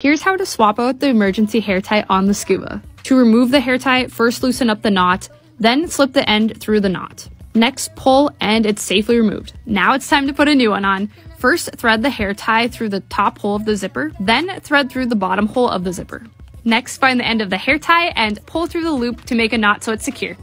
Here's how to swap out the emergency hair tie on the scuba. To remove the hair tie, first loosen up the knot, then slip the end through the knot. Next, pull and it's safely removed. Now it's time to put a new one on. First, thread the hair tie through the top hole of the zipper, then thread through the bottom hole of the zipper. Next, find the end of the hair tie and pull through the loop to make a knot so it's secure.